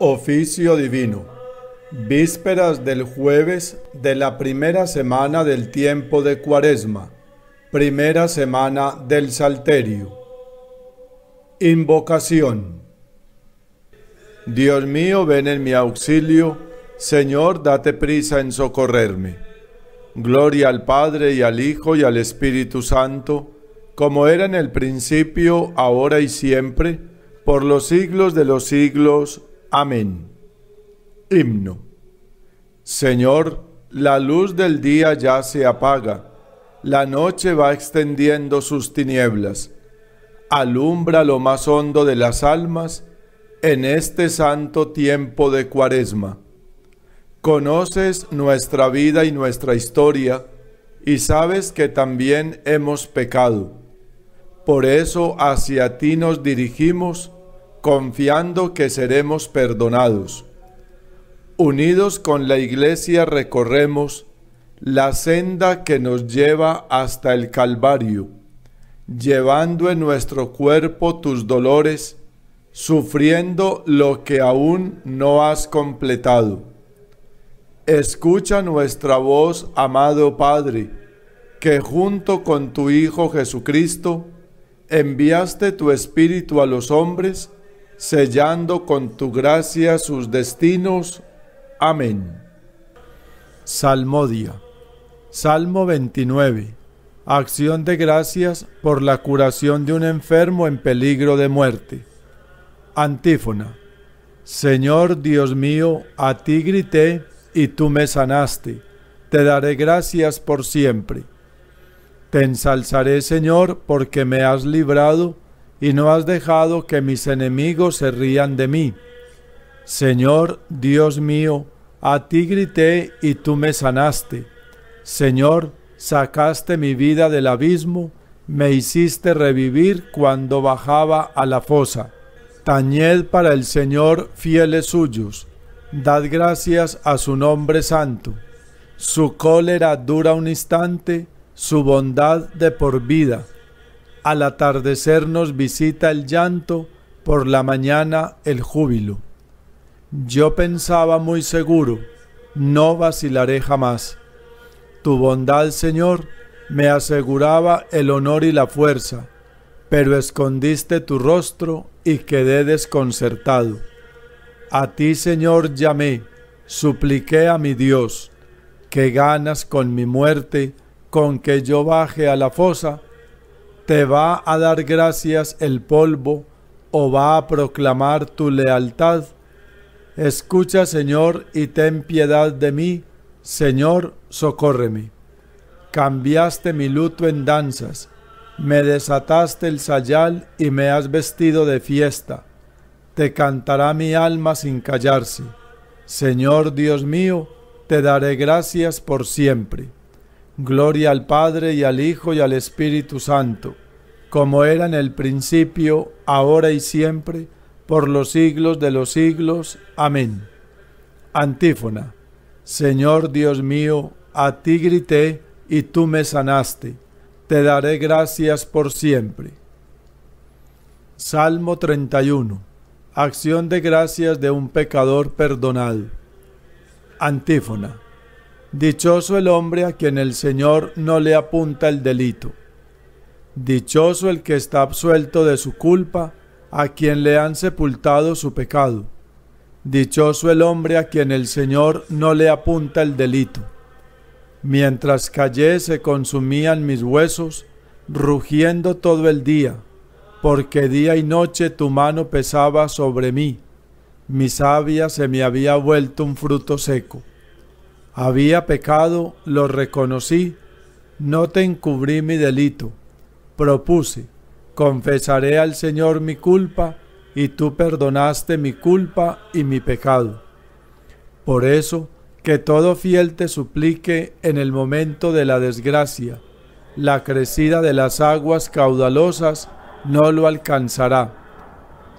Oficio Divino. Vísperas del jueves de la primera semana del tiempo de Cuaresma. Primera semana del Salterio. Invocación. Dios mío, ven en mi auxilio. Señor, date prisa en socorrerme. Gloria al Padre y al Hijo y al Espíritu Santo, como era en el principio, ahora y siempre, por los siglos de los siglos. Amén. Himno. Señor, la luz del día ya se apaga, la noche va extendiendo sus tinieblas. Alumbra lo más hondo de las almas en este santo tiempo de cuaresma. Conoces nuestra vida y nuestra historia y sabes que también hemos pecado. Por eso hacia ti nos dirigimos confiando que seremos perdonados. Unidos con la Iglesia recorremos la senda que nos lleva hasta el Calvario, llevando en nuestro cuerpo tus dolores, sufriendo lo que aún no has completado. Escucha nuestra voz, amado Padre, que junto con tu Hijo Jesucristo enviaste tu Espíritu a los hombres, sellando con tu gracia sus destinos. Amén. Salmodia. Salmo 29. Acción de gracias por la curación de un enfermo en peligro de muerte. Antífona. Señor Dios mío, a ti grité y tú me sanaste. Te daré gracias por siempre. Te ensalzaré, Señor, porque me has librado y no has dejado que mis enemigos se rían de mí. Señor Dios mío, a ti grité y tú me sanaste. Señor, sacaste mi vida del abismo, me hiciste revivir cuando bajaba a la fosa. Tañed para el Señor fieles suyos, dad gracias a su nombre santo. Su cólera dura un instante, su bondad de por vida al atardecer nos visita el llanto, por la mañana el júbilo. Yo pensaba muy seguro, no vacilaré jamás. Tu bondad, Señor, me aseguraba el honor y la fuerza, pero escondiste tu rostro y quedé desconcertado. A ti, Señor, llamé, supliqué a mi Dios, que ganas con mi muerte, con que yo baje a la fosa, ¿Te va a dar gracias el polvo o va a proclamar tu lealtad? Escucha, Señor, y ten piedad de mí. Señor, socórreme. Cambiaste mi luto en danzas, me desataste el sayal y me has vestido de fiesta. Te cantará mi alma sin callarse. Señor Dios mío, te daré gracias por siempre. Gloria al Padre y al Hijo y al Espíritu Santo, como era en el principio, ahora y siempre, por los siglos de los siglos. Amén. Antífona. Señor Dios mío, a ti grité y tú me sanaste. Te daré gracias por siempre. Salmo 31. Acción de gracias de un pecador perdonado. Antífona. Dichoso el hombre a quien el Señor no le apunta el delito. Dichoso el que está absuelto de su culpa, a quien le han sepultado su pecado. Dichoso el hombre a quien el Señor no le apunta el delito. Mientras callé se consumían mis huesos, rugiendo todo el día, porque día y noche tu mano pesaba sobre mí. Mi savia se me había vuelto un fruto seco. Había pecado, lo reconocí, no te encubrí mi delito. Propuse, confesaré al Señor mi culpa, y tú perdonaste mi culpa y mi pecado. Por eso, que todo fiel te suplique en el momento de la desgracia, la crecida de las aguas caudalosas no lo alcanzará.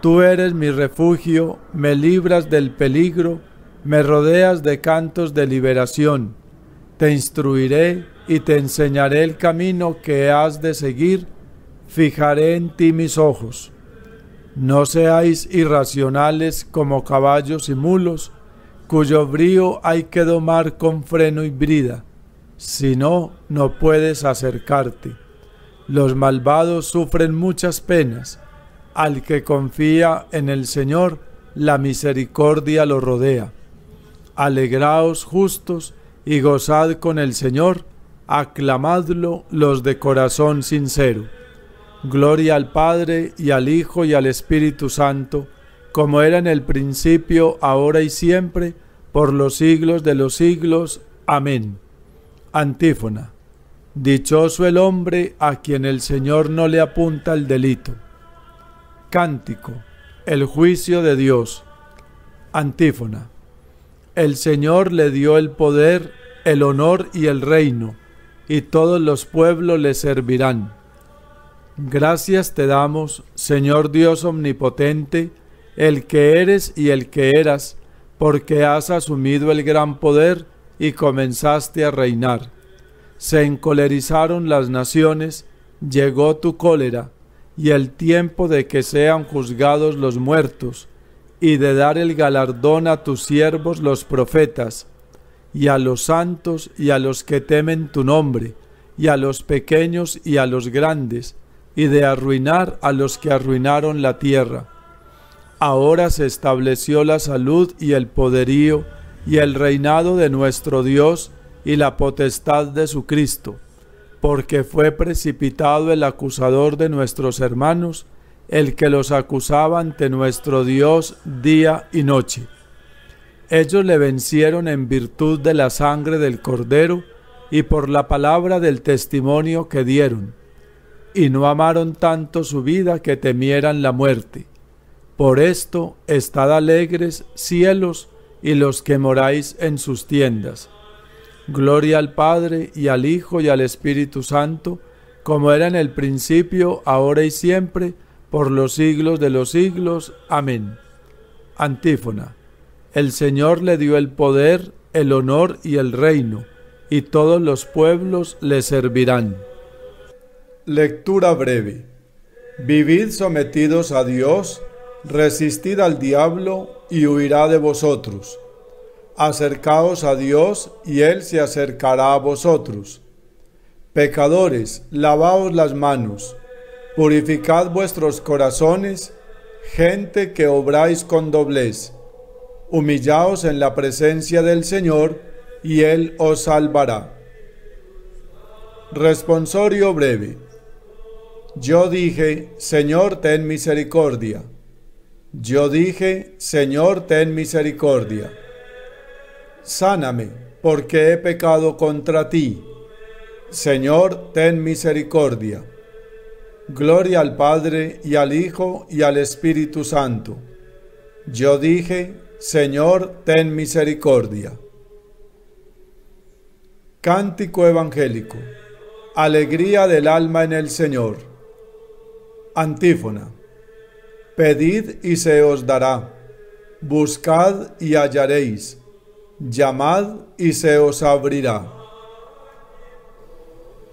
Tú eres mi refugio, me libras del peligro, me rodeas de cantos de liberación. Te instruiré y te enseñaré el camino que has de seguir. Fijaré en ti mis ojos. No seáis irracionales como caballos y mulos, cuyo brío hay que domar con freno y brida, si no, no puedes acercarte. Los malvados sufren muchas penas, al que confía en el Señor, la misericordia lo rodea. Alegraos justos y gozad con el Señor, aclamadlo los de corazón sincero. Gloria al Padre y al Hijo y al Espíritu Santo, como era en el principio, ahora y siempre, por los siglos de los siglos. Amén. Antífona. Dichoso el hombre a quien el Señor no le apunta el delito. Cántico. El juicio de Dios. Antífona. El Señor le dio el poder, el honor y el reino, y todos los pueblos le servirán. Gracias te damos, Señor Dios omnipotente, el que eres y el que eras, porque has asumido el gran poder y comenzaste a reinar. Se encolerizaron las naciones, llegó tu cólera, y el tiempo de que sean juzgados los muertos, y de dar el galardón a tus siervos los profetas, y a los santos y a los que temen tu nombre, y a los pequeños y a los grandes, y de arruinar a los que arruinaron la tierra. Ahora se estableció la salud y el poderío y el reinado de nuestro Dios y la potestad de su Cristo, porque fue precipitado el acusador de nuestros hermanos, el que los acusaba ante nuestro Dios día y noche. Ellos le vencieron en virtud de la sangre del Cordero y por la palabra del testimonio que dieron y no amaron tanto su vida que temieran la muerte. Por esto estad alegres cielos y los que moráis en sus tiendas. Gloria al Padre y al Hijo y al Espíritu Santo, como era en el principio, ahora y siempre, por los siglos de los siglos. Amén. Antífona. El Señor le dio el poder, el honor y el reino, y todos los pueblos le servirán. Lectura breve. Vivid sometidos a Dios, resistid al diablo y huirá de vosotros. Acercaos a Dios y Él se acercará a vosotros. Pecadores, lavaos las manos, purificad vuestros corazones, gente que obráis con doblez. Humillaos en la presencia del Señor y Él os salvará. Responsorio breve. Yo dije, Señor, ten misericordia. Yo dije, Señor, ten misericordia. Sáname, porque he pecado contra ti. Señor, ten misericordia. Gloria al Padre y al Hijo y al Espíritu Santo. Yo dije, Señor, ten misericordia. Cántico Evangélico. Alegría del alma en el Señor. Antífona. Pedid y se os dará. Buscad y hallaréis. Llamad y se os abrirá.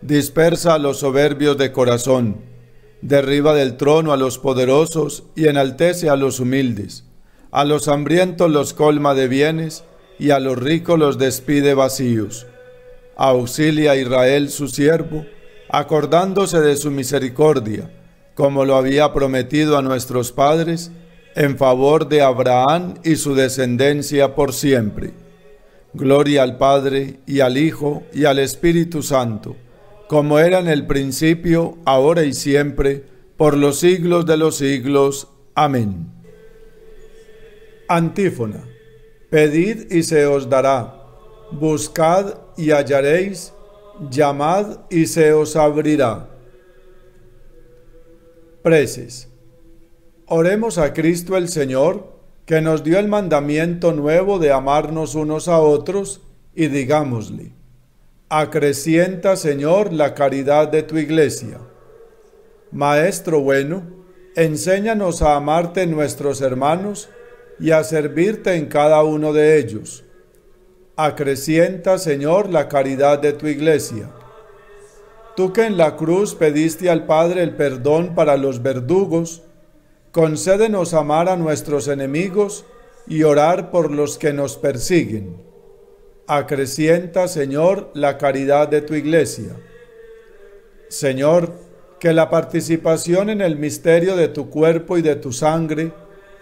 dispersa a los soberbios de corazón, derriba del trono a los poderosos y enaltece a los humildes. A los hambrientos los colma de bienes y a los ricos los despide vacíos. Auxilia a Israel su siervo, acordándose de su misericordia como lo había prometido a nuestros padres, en favor de Abraham y su descendencia por siempre. Gloria al Padre y al Hijo y al Espíritu Santo, como era en el principio, ahora y siempre, por los siglos de los siglos. Amén. Antífona. Pedid y se os dará. Buscad y hallaréis. Llamad y se os abrirá. Preces. Oremos a Cristo el Señor, que nos dio el mandamiento nuevo de amarnos unos a otros, y digámosle, acrecienta Señor la caridad de tu iglesia. Maestro bueno, enséñanos a amarte nuestros hermanos y a servirte en cada uno de ellos. Acrecienta, Señor, la caridad de tu iglesia. Tú que en la cruz pediste al Padre el perdón para los verdugos, concédenos amar a nuestros enemigos y orar por los que nos persiguen. Acrecienta, Señor, la caridad de tu iglesia. Señor, que la participación en el misterio de tu cuerpo y de tu sangre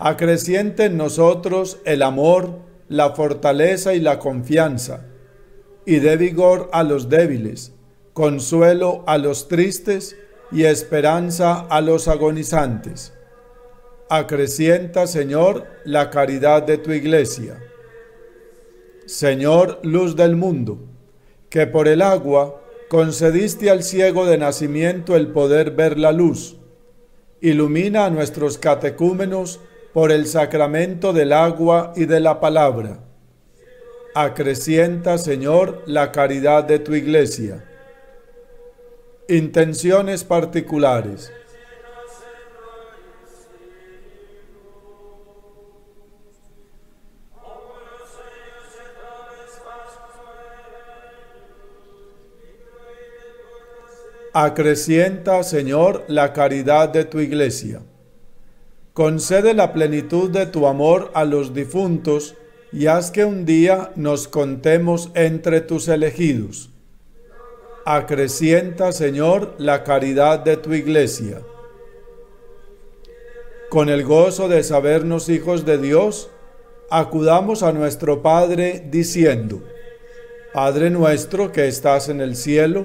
acreciente en nosotros el amor, la fortaleza y la confianza, y dé vigor a los débiles, consuelo a los tristes y esperanza a los agonizantes. Acrecienta, Señor, la caridad de tu iglesia. Señor, luz del mundo, que por el agua concediste al ciego de nacimiento el poder ver la luz. Ilumina a nuestros catecúmenos por el sacramento del agua y de la palabra. Acrecienta, Señor, la caridad de tu iglesia. Intenciones particulares. Acrecienta, Señor, la caridad de tu iglesia. Concede la plenitud de tu amor a los difuntos y haz que un día nos contemos entre tus elegidos. Acrecienta, Señor, la caridad de tu iglesia. Con el gozo de sabernos hijos de Dios, acudamos a nuestro Padre diciendo, Padre nuestro que estás en el cielo,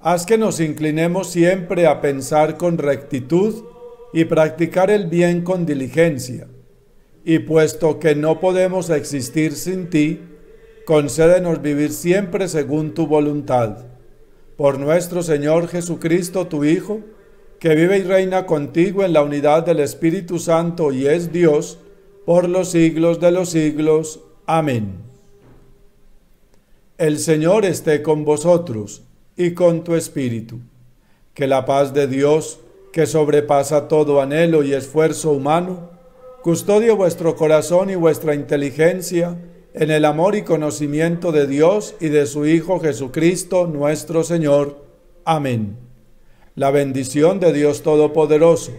haz que nos inclinemos siempre a pensar con rectitud y practicar el bien con diligencia y puesto que no podemos existir sin ti, concédenos vivir siempre según tu voluntad. Por nuestro Señor Jesucristo, tu Hijo, que vive y reina contigo en la unidad del Espíritu Santo y es Dios, por los siglos de los siglos. Amén. El Señor esté con vosotros y con tu Espíritu. Que la paz de Dios, que sobrepasa todo anhelo y esfuerzo humano, Custodio vuestro corazón y vuestra inteligencia en el amor y conocimiento de Dios y de su Hijo Jesucristo nuestro Señor. Amén. La bendición de Dios Todopoderoso,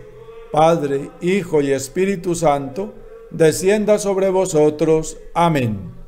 Padre, Hijo y Espíritu Santo, descienda sobre vosotros. Amén.